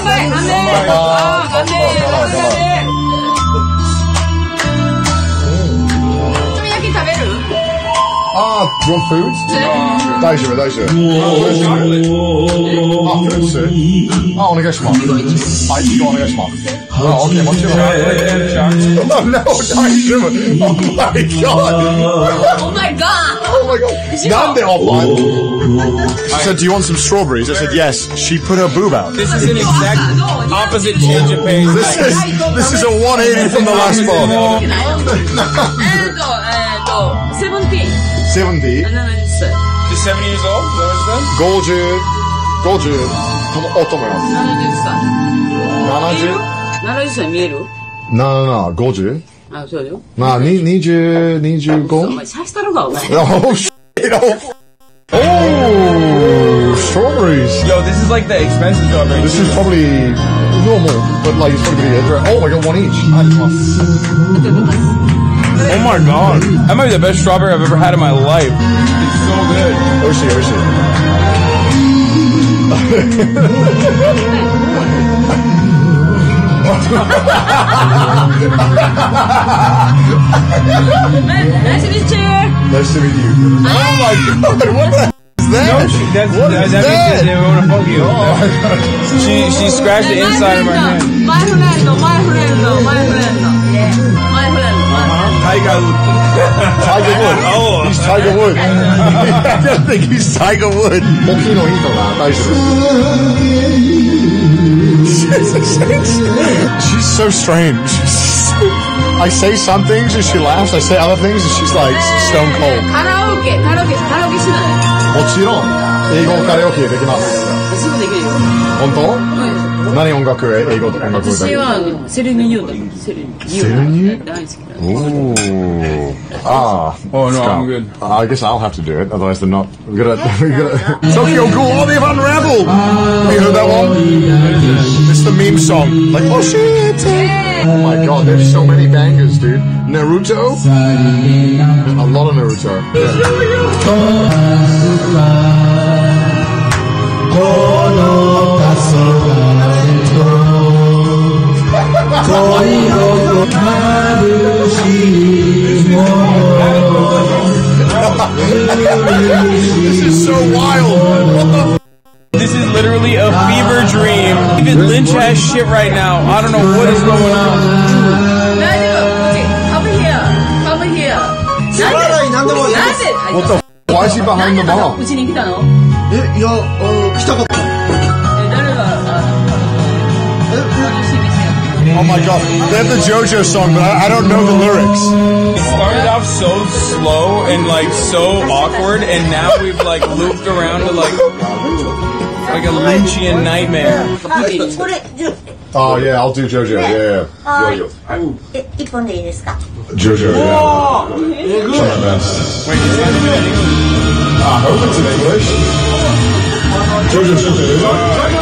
Do you want food? No. Those are those are. Where's? Oh, good, sir. Oh, I want to go smart. I do want to go smart. Oh, okay, what's your name? No, no, not it. Oh my god. Oh my god. Oh my god. Now they're all oh, oh. She said, do you want some strawberries? I said, yes. She put her boob out. This is an exact opposite change of pace. This is, this is a 180 from the last bar. えっと、えっと、セブンティーン。 70, 70歳。 She's 70 years old? Is that what it said? 50, 50, とも、おともよ。 70歳。 70? 70歳見えるななな、50? あ、そうよ。な、に、20、お 25? 前、さしたろか、お前。 Oh shit! Oh, oh strawberries. Yo, this is like the expensive strawberry. This is probably normal, but like it's probably gonna be. Oh my god, one each. Oh my god. That might be the best strawberry I've ever had in my life. It's so good. Oshi, Oshi. Nice to meet you. Nice to meet you. Oh my god, what the is that? No, she, that's, What that, is that that? means they want to fuck you. Oh she, she scratched the inside of my hand. My friend, my friend, my friend. Yeah. My friend, my friend. Tiger. Tiger Wood. Oh. He's Tiger Wood. I don't think he's Tiger Wood. 大きいのいいかな大丈夫 She's so strange. I say some things and she laughs. I say other things and she's like stone cold. カラオケ、カラオケ、カラオケしないもちろん、英語カラオケできます。すぐできるよ。本当 何音楽英語音楽歌私はあのセレニユーだ。セレニユー。セレニユ大好きだ。 Ooh. Ah. Oh, no, Scott. I'm good. I guess I'll have to do it, otherwise they're not. We're gonna. We're gonna Tokyo Ghoul, oh, they've unraveled! Have you heard that one? It's the meme song. Like, oh shit! Oh my god, there's so many bangers, dude. Naruto? A lot of Naruto. this is so wild. This is literally a fever dream. Even Lynch has shit right now. I don't know what is going on. 大丈夫。Come here. Come here. しばらく何でもいいなんで What the? F- Why is he behind the なんで bar? うちに来たのえいやうん来たかった Oh my god, they have the JoJo song, but I, I don't know the lyrics. It started off so slow and like so awkward, and now we've like looped around to like like a Lynchian nightmare. これ、じゅ Oh yeah, I'll do JoJo. Yeah, はい。え、一本でいいですか yeah. JoJo. Yeah. Try my best. Wait, is that even in English? I hope it's in English. JoJo JoJo.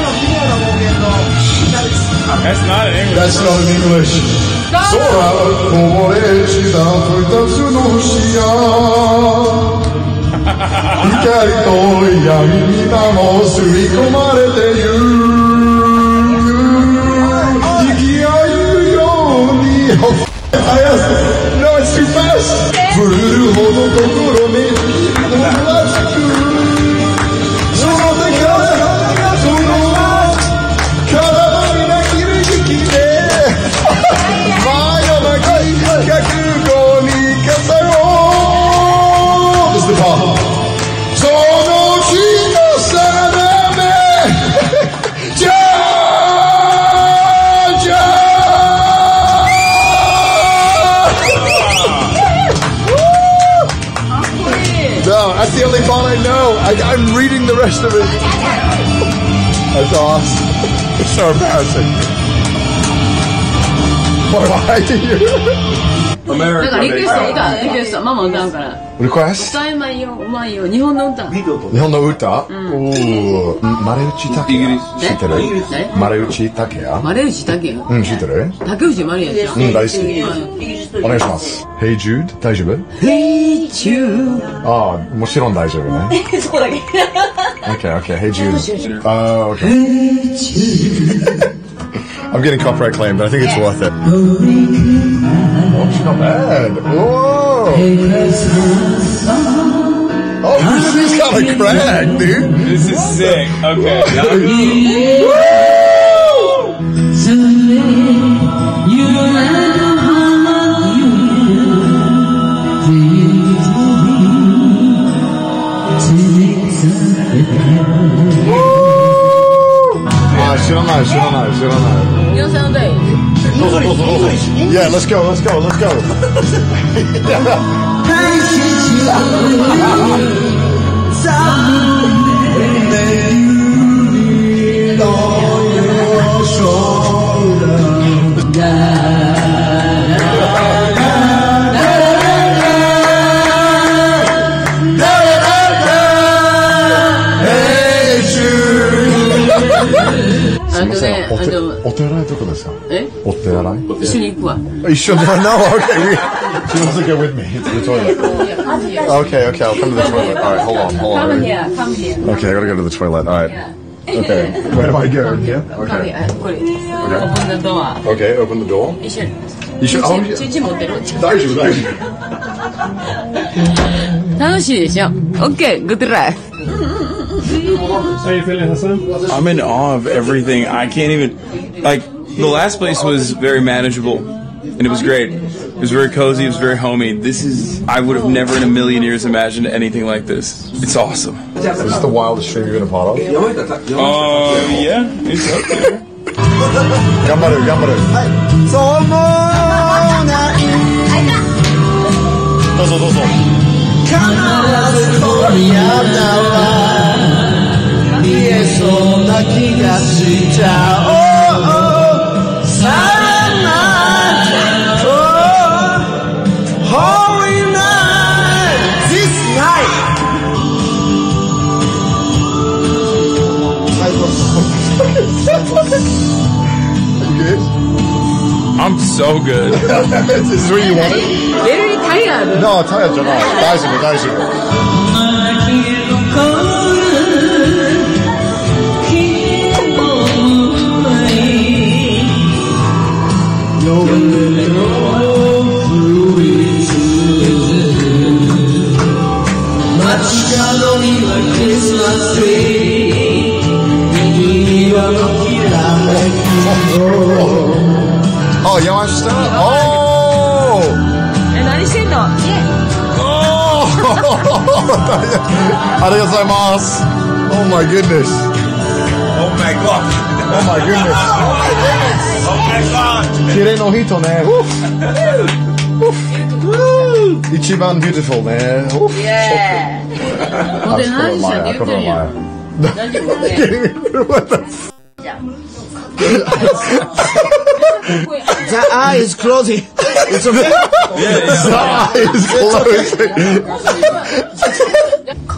That's not in English. That's not in English. 空こぼれした二つの星が光と闇にも吸い込まれてゆく生き合うように I asked, No, it's too fast! 震るほど心に友達く the. That's awesome. It's so embarrassing. You? なんかリクエスト歌リクエストママ歌うから。Request? 歌えまいようまいよ日本の歌。日本の歌、おー。丸内竹也知ってる？誰丸内竹也丸内竹也うん知ってる？竹内まりやちゃん。うん大好き。お願いします。Hey Jude 大丈夫？Hey Jude ああもちろん大丈夫ね。そこだけ。Okay okay. Hey Jude. Oh okay. I'm getting copyright claim but I think it's worth it. Oh she's not bad. Whoa. Oh she's got a crack dude. This is sick. Okay. Yeah let's go let's go let's go Jude あとねあのお寺 洗いどこですかえお手洗い一緒に行くわ。一緒に No, okay. We, she wants to go with me to the toilet. Okay, okay, I'll come to the toilet. All right, hold on, hold on. Come here, come here. Okay, I gotta go to the toilet. All right. Okay, where do I go? In here? Come Okay. here. これ。Open the door. Okay, open the door. 一緒に。一緒に、あ、ちんちん持ってる。大丈夫、大丈楽しいでしょ ?OK, good luck. How you feeling, Hassan? I'm in awe of everything. I can't even like the last place was very manageable and it was great. It was very cozy, it was very homey. This is I would have never in a million years imagined anything like this. It's awesome.夫. Is this the wildest stream you've been a part of? Oh yeah, it's up there. 頑張る、頑張る。そうもないどうぞどうぞ。必ず今夜だわ見えそうな気がしち so good. Is this what you wanted? Very tired. No, タイヤじゃない。大丈夫、大丈夫。 Oh, Yamashita? Oh! え、何してんの Oh! ありがとうございます。Oh my goodness. Oh my god. Oh my goodness. Oh my god. 綺麗の人ね。一番 beautiful ね。イエーイ。ほんで何してんの言ってるやん。大丈夫ね。 What the Ah, eye is closing. It's okay. Yeah, yeah. Ah, eye is closing.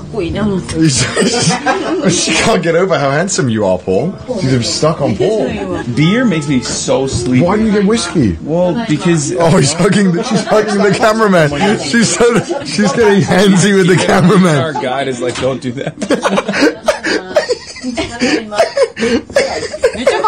she can't get over how handsome you are, Paul. She's stuck on Paul. Beer makes me so sleepy. Why do you get whiskey? Well, because oh, he's hugging. The, she's hugging the cameraman. Oh she's so, she's getting handsy with the cameraman. Our guide is like, don't do that.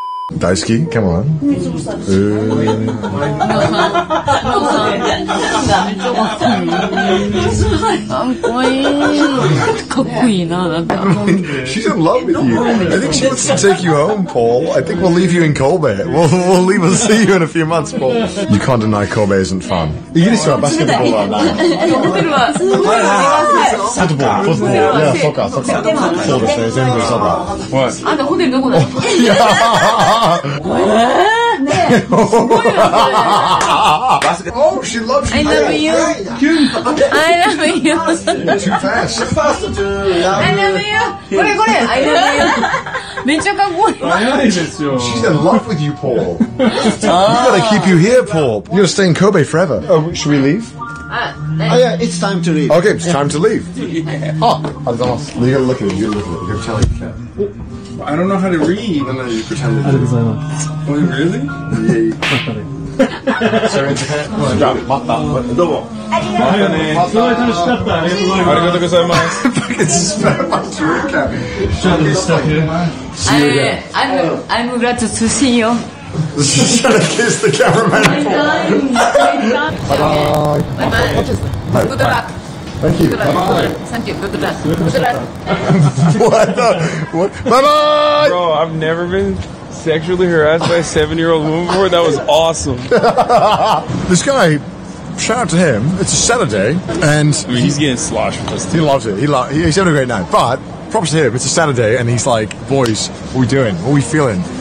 Daisuke, come on. I'm. She's in love with you. I think she wants to take you home, Paul. I think we'll leave you in Kobe. We'll, we'll leave and see you in a few months, Paul. You can't deny Kobe isn't fun. You just to have basketball like that. あともう、フォいや、そうか、そうか。そうですね、全部そうだ。はい。あんたホテルどこだいや ねすごいわ。 Oh, she loves I love you. I love you. Too fast. I love you. これこれ。I love you. めっちゃかっこいい。 She's in love with you, Paul. we gotta keep you here, Paul. You're gonna stay in Kobe forever. Oh, should we leave? あ、 Oh yeah, it's time to leave. Okay, it's time to leave. Oh, Adios. You gotta look at it. You gotta look at it. You gotta tell it. you can. I don't know how to read. No, no, you pretend ありがとうございます。 Wait, really? So in Japan, じゃあ、また。どうも。すごい楽しかった。ありがとうございます。 Arigatou gozaimasu. Fucking spam my Twitter. Shut this stuff here. See you again. I'm, I'm glad to see you. She's trying to kiss the cameraman. Bye. Good luck. Thank you. Good Bye bye. luck. Thank you. Good luck. Good luck. What the? What? Bye bye. Bro, I've never been sexually harassed by a seven-year-old woman before. That was awesome. This guy, shout out to him. It's a Saturday, and I mean, he's getting sloshed with us he too. loves it. He lo- he- he's having a great night. But props to him. It's a Saturday, and he's like, "Boys, what are we doing? What are we feeling?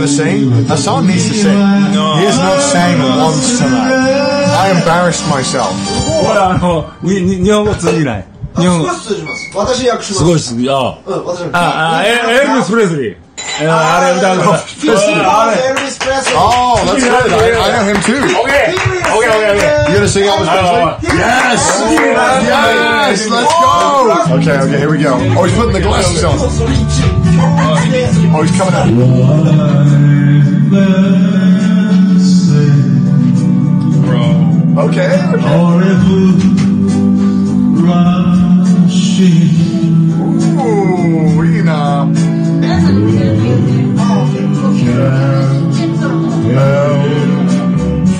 going to sing? Hasan needs to sing. No. He has not sang once tonight. I embarrassed myself. What? ほら、あの、に日本語通じない。日本語。通じます。私訳します。すごいです。ああ。うん、私ああ、エルビス・プレスリー。あれ歌うの。Elvis Presley. Oh, that's good. I, I know him too. Okay. Okay, okay, okay. You gonna sing Elvis Presley? Yes. Oh, yes. Let's go. Okay, okay. Here we go. Oh, he's putting the glasses on. Oh, he's coming out. Okay, okay. Ooh, Rina.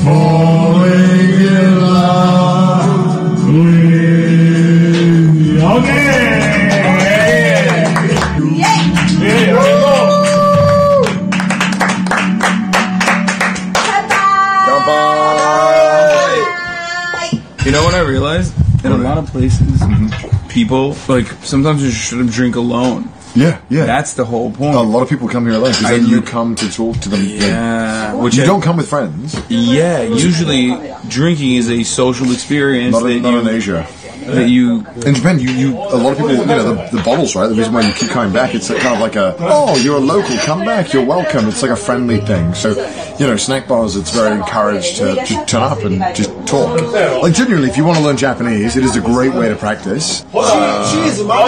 Falling in love You know what I realized? In a lot of places, mm-hmm. people like sometimes you should drink alone. Yeah, yeah. That's the whole point. a lot of people come here alone because I then you come to talk to them. Yeah, Like, which you I- don't come with friends. Yeah, usually drinking is a social experience Not, that in, not you in Asia that you in Japan, you, you a lot of people, you know, the, the bottles, right? The reason why you keep coming back, it's kind of like a oh, you're a local, come back, you're welcome. It's like a friendly thing. So, you know, snack bars, it's very encouraged to, to turn up and just talk. Like genuinely, if you want to learn Japanese, it is a great way to practice. Uh, she, mama.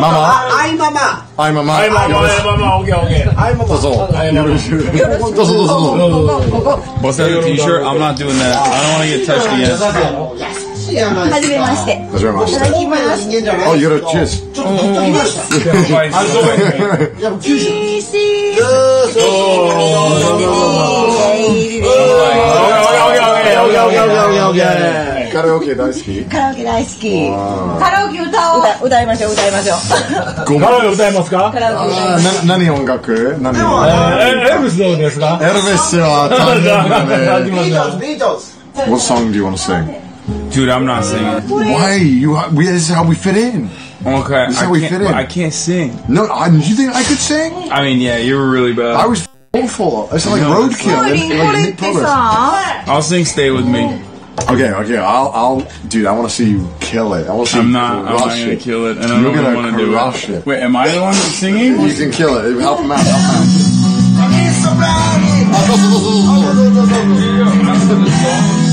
Mama. I mama. I mama. I mama. Mama. Okay, okay. I mama. That's all. That's all. What's that t-shirt? I'm not doing that. I don't want to get touched again. やない。はじめまして。はじめまして。人間じゃない。Oh, you gotta cheers. ちょっと取っときました。いや、もう九州。いいしカラオケ大好き。カラオケ大好き。カラオケ歌おう。歌いましょう、歌いましょう。ごカラオケ歌えますかカラオケ何音楽何音え楽エルビス。どうですかエルビス。は。ビートルズ、ビートルズ。What song do you want to sing? Dude, I'm not singing. Why? You? We, this is how we fit in. Okay, this is how we fit in. I can't sing. No, I, you think I could sing? I mean, yeah, you were really bad. I was awful. I sound like No, it's roadkill. Like I'll sing "Stay with Me." Okay, okay, I'll, I'll, dude, I want to see you kill it. I want to see I'm you. I'm not crush gonna it. kill it, and I You're don't gonna want to crush it. it. Wait, am I the one that's singing? You can kill it. Help him out. Help him out.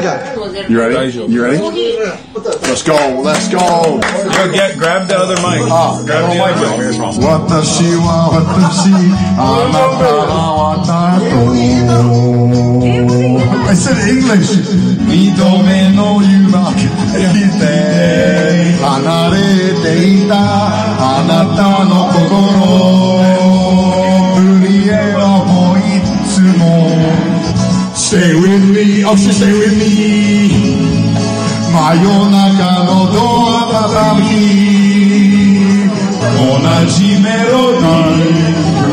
You ready? You ready? Let's go. Let's go. Go get grab the other mic. Oh, grab the mic. What the she what the she? I said English. We don't know you rock. Hanare deita. Anata no with me, oh she stay with me 真夜中のドア叩き同じメロディー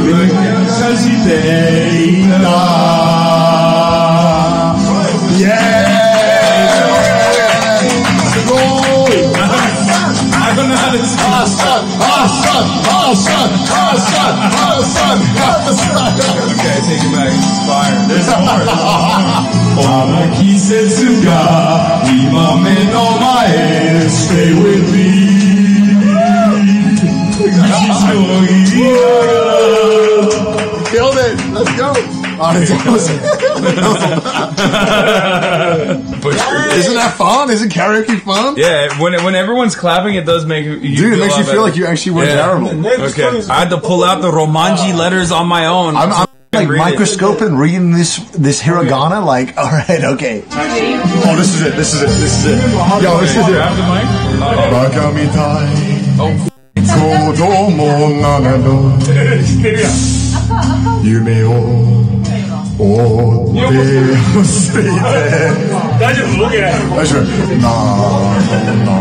繰り返していたイエーイすごい I don't know how to sing. あっさんあっさんあっさんあっさんあっさんあっさん Okay, take it back. It's fire. There's more. Para kisses to God, Be my man on my head. stay with me. Killed it. Let's go. All right. Isn't that fun? Isn't karaoke fun? Yeah, when when everyone's clapping, it does make you dude. It makes you feel like you actually were terrible. Okay, I had to pull out the Romanji letters on my own like Read it. microscoping, reading this this hiragana. Like, all right, okay. Oh, this is it. This is it. This is it. Yo, this is it. Grab the mic. Bakamitai. Oh, 子供など夢を追ってほしいて大丈夫 ?OK。大丈夫なの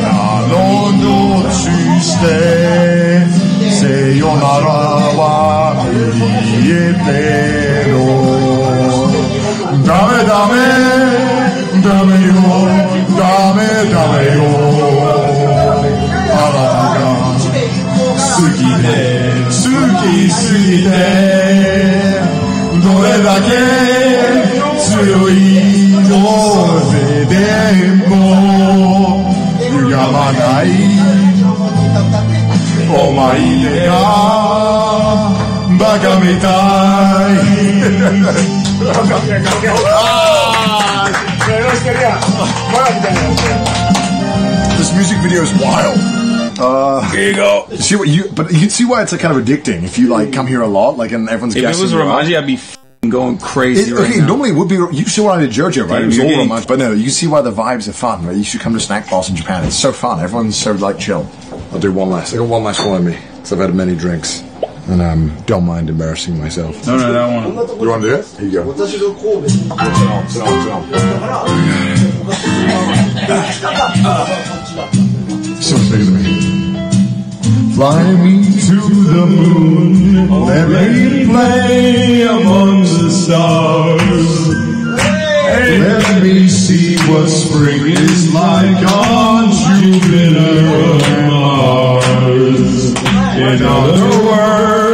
なののちして せよならは言えてろダメダメダメよ。ダメダメよ。あなたが好きで好きすぎてどれだけ強いのででも歪まない Almighty God, back on. This music video is wild. Uh, here you go. See what you, but you can see why it's a kind of addicting if you like come here a lot, like and everyone's. If it was Romaji, I'd be. F- going crazy. It, right okay, now. normally would be. You see why I did JoJo, right? Dude, it was all getting... romance, but no, you see why the vibes are fun. Right? You should come to snack bars in Japan. It's so fun. Everyone's so like chill. I'll do one last. I got one last one in me because I've had many drinks. And um, don't mind embarrassing myself. No, no, no, one. You want to do it? Here you go. Turn on, turn so me. Fly me to the moon, let me play among the stars. Let me see what spring is like on Jupiter or Mars. In other words,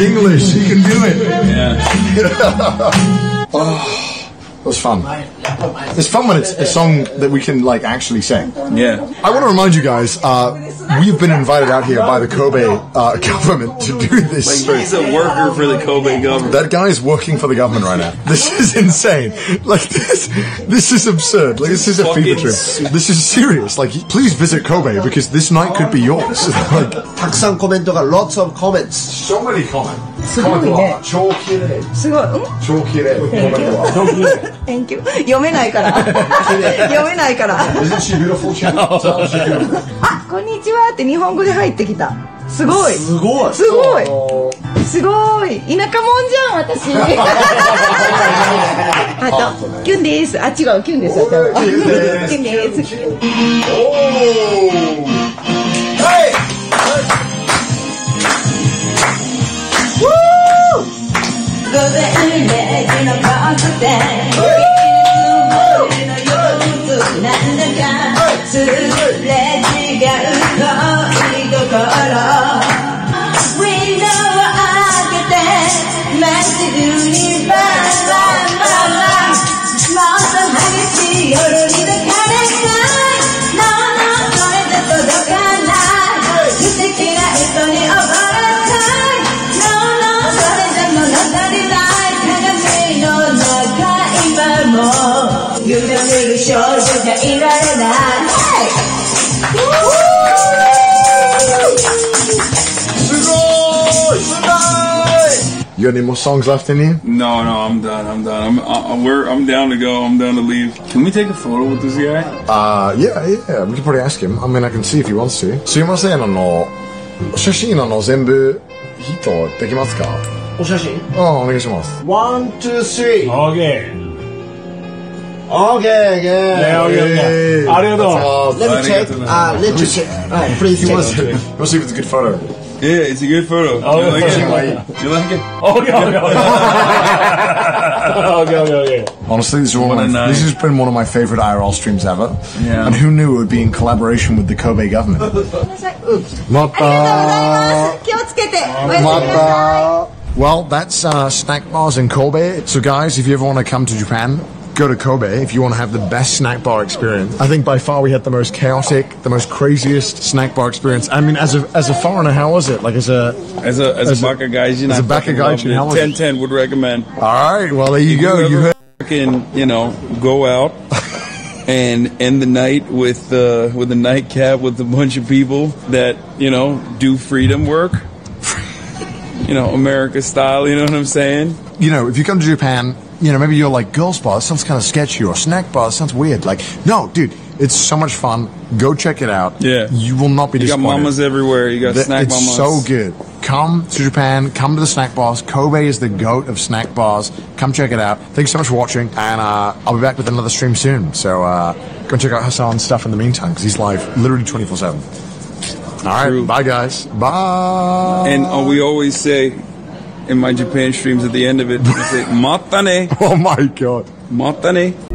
English. He can do it. Yeah. oh, it was fun. It's fun when it's a song that we can like actually sing. Yeah. I want to remind you guys, uh, we've been invited out here by the Kobe uh, government to do this. He's a worker for the Kobe government. That guy is working for the government right now. This is insane. Like this, this is absurd. Like this is a fever dream. This is serious. Like please visit Kobe because this night could be yours. like たくさんコメントが lots of comments so many comments. すごいね。超綺麗。すごい。うん？超綺麗。コメントは Thank you. 読めないから。読めないから。あ、こんにちはって日本語で入ってきた。すごい。すごいすごい。すごい。田舎もんじゃん、私。あと、キュンです。あ、違う、キュンです。キュンです。午然礼儀のコスプレのなんだかすれ違う遠いところ」「ウィンドウを開けて街中にバイバ You got any more songs left in you? No, no, I'm done. I'm done. I'm, uh, we're, I'm down to go. I'm down to leave. Can we take a photo with this guy? Uh, yeah, yeah. We can probably ask him. I mean, I can see if he wants to. すいません、あの、写真あの全部ヒットできますかお写真ああ、お願いします。 One, two, three Okay. Okay, again Yeah, okay, okay. ありがとう。 Let me check. Uh, let me check. Alright, please He check. wants, he wants to see if it's a good photo. Yeah, it's a good photo. Oh, you like it? Do you like it? Oh, no, no, no. oh, no, no, yeah. Honestly, this, is one of this has been one of my favorite IRL streams ever. Yeah. And who knew it would be in collaboration with the Kobe government? Mata. Well, that's uh, Snack Bars in Kobe. So, guys, if you ever want to come to Japan, go to Kobe if you want to have the best snack bar experience. I think by far we had the most chaotic, the most craziest snack bar experience. I mean, as a as a foreigner, how was it? Like as a As a as, As a gaijin, as a baka fucking loved how was it? 10 10 would recommend. all right. Well, there you go. If You ever heard. fucking, you know, go out and end the night with uh, with a nightcap with a bunch of people that you know do freedom work. You know, America style. You know what I'm saying? you know, if you come to Japan, you know, maybe you're like, girls bar, sounds kind of sketchy, or snack bar, sounds weird. Like, no, dude, it's so much fun. Go check it out. Yeah. You will not be You got disappointed. mamas everywhere. You got Th- snack it's mamas. so good. Come to Japan, come to the snack bars. Kobe is the goat of snack bars. Come check it out. Thanks so much for watching, and uh, I'll be back with another stream soon. So uh, go and check out Hasan's stuff in the meantime, because he's live literally 24 7. All right, True. bye guys. Bye. And uh, we always say in my Japan streams at the end of it, say "matane, oh my god. matane."